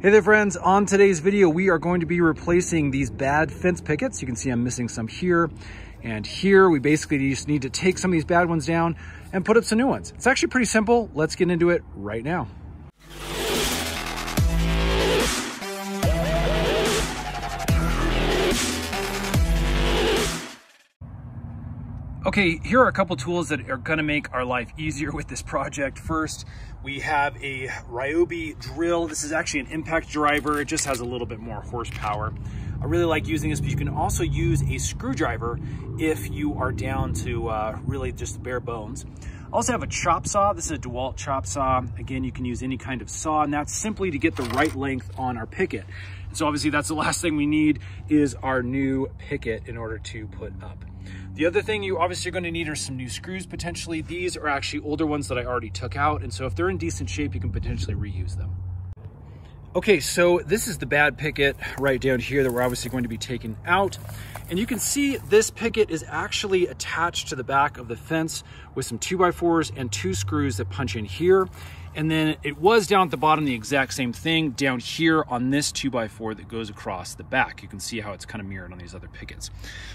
Hey there friends, on today's video we are going to be replacing these bad fence pickets. You can see I'm missing some here and here. We basically just need to take some of these bad ones down and put up some new ones. It's actually pretty simple. Let's get into it right now. Okay, here are a couple tools that are gonna make our life easier with this project. First, we have a Ryobi drill. This is actually an impact driver. It just has a little bit more horsepower. I really like using this, but you can also use a screwdriver if you are down to uh, really just bare bones. I also have a chop saw. This is a DeWalt chop saw. Again, you can use any kind of saw, and that's simply to get the right length on our picket. So obviously that's the last thing we need is our new picket in order to put up. The other thing you obviously are going to need are some new screws potentially. These are actually older ones that I already took out. And so if they're in decent shape, you can potentially reuse them. Okay, so this is the bad picket right down here that we're obviously going to be taking out. And you can see this picket is actually attached to the back of the fence with some two by fours and two screws that punch in here. And then it was down at the bottom, the exact same thing down here on this 2x4 that goes across the back. You can see how it's kind of mirrored on these other pickets.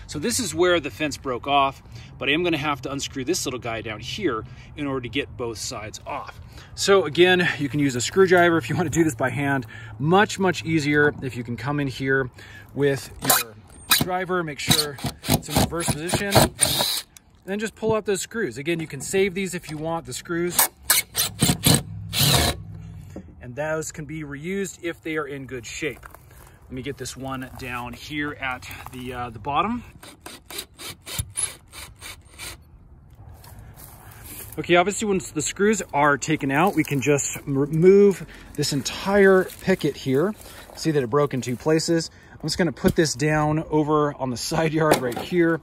So this is where the fence broke off, but I am gonna have to unscrew this little guy down here in order to get both sides off. So again, you can use a screwdriver if you wanna do this by hand. Much, much easier if you can come in here with your driver, make sure it's in reverse position, and then just pull out those screws. Again, you can save these if you want, the screws and those can be reused if they are in good shape. Let me get this one down here at the, uh, the bottom. Okay, obviously once the screws are taken out, we can just remove this entire picket here. See that it broke in two places. I'm just gonna put this down over on the side yard right here.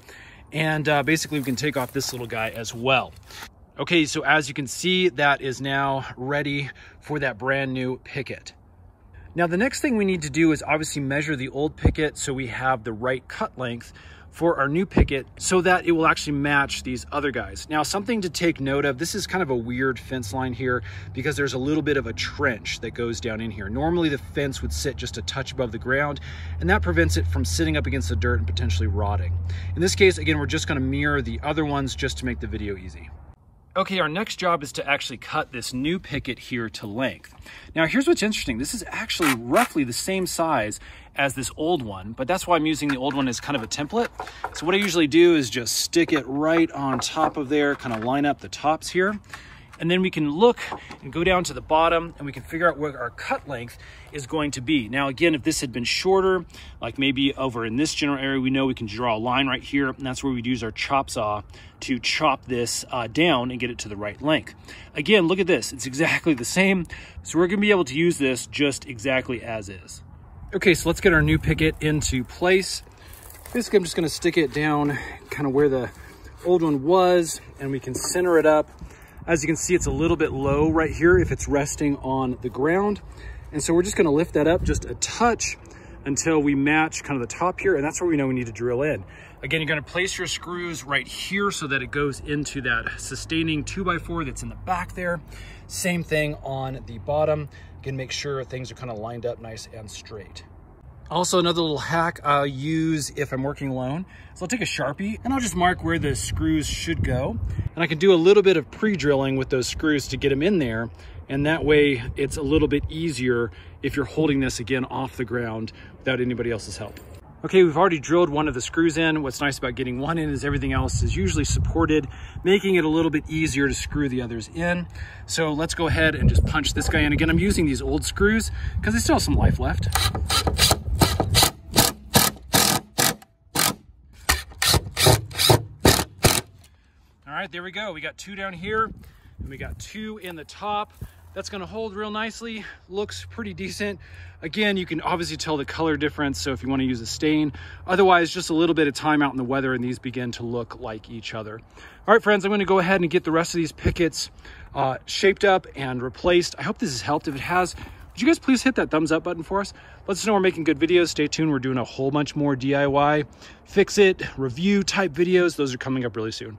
And uh, basically we can take off this little guy as well. Okay, so as you can see, that is now ready for that brand new picket. Now the next thing we need to do is obviously measure the old picket so we have the right cut length for our new picket so that it will actually match these other guys. Now something to take note of, this is kind of a weird fence line here because there's a little bit of a trench that goes down in here. Normally the fence would sit just a touch above the ground and that prevents it from sitting up against the dirt and potentially rotting. In this case, again, we're just gonna mirror the other ones just to make the video easy. Okay, our next job is to actually cut this new picket here to length. Now here's what's interesting. This is actually roughly the same size as this old one, but that's why I'm using the old one as kind of a template. So what I usually do is just stick it right on top of there, kind of line up the tops here and then we can look and go down to the bottom and we can figure out where our cut length is going to be. Now, again, if this had been shorter, like maybe over in this general area, we know we can draw a line right here, and that's where we'd use our chop saw to chop this uh, down and get it to the right length. Again, look at this, it's exactly the same. So we're gonna be able to use this just exactly as is. Okay, so let's get our new picket into place. Basically, I'm just gonna stick it down kind of where the old one was, and we can center it up as you can see, it's a little bit low right here if it's resting on the ground. And so we're just gonna lift that up just a touch until we match kind of the top here. And that's where we know we need to drill in. Again, you're gonna place your screws right here so that it goes into that sustaining two by four that's in the back there. Same thing on the bottom. Again, make sure things are kind of lined up nice and straight. Also, another little hack I'll use if I'm working alone. So I'll take a Sharpie and I'll just mark where the screws should go. And I can do a little bit of pre-drilling with those screws to get them in there. And that way it's a little bit easier if you're holding this again off the ground without anybody else's help. Okay, we've already drilled one of the screws in. What's nice about getting one in is everything else is usually supported, making it a little bit easier to screw the others in. So let's go ahead and just punch this guy in. Again, I'm using these old screws because they still have some life left. Right, there we go. We got two down here and we got two in the top. That's gonna hold real nicely, looks pretty decent. Again, you can obviously tell the color difference, so if you wanna use a stain. Otherwise, just a little bit of time out in the weather and these begin to look like each other. All right, friends, I'm gonna go ahead and get the rest of these pickets uh, shaped up and replaced. I hope this has helped. If it has, would you guys please hit that thumbs up button for us? Let us know we're making good videos. Stay tuned. We're doing a whole bunch more DIY, fix it, review type videos. Those are coming up really soon.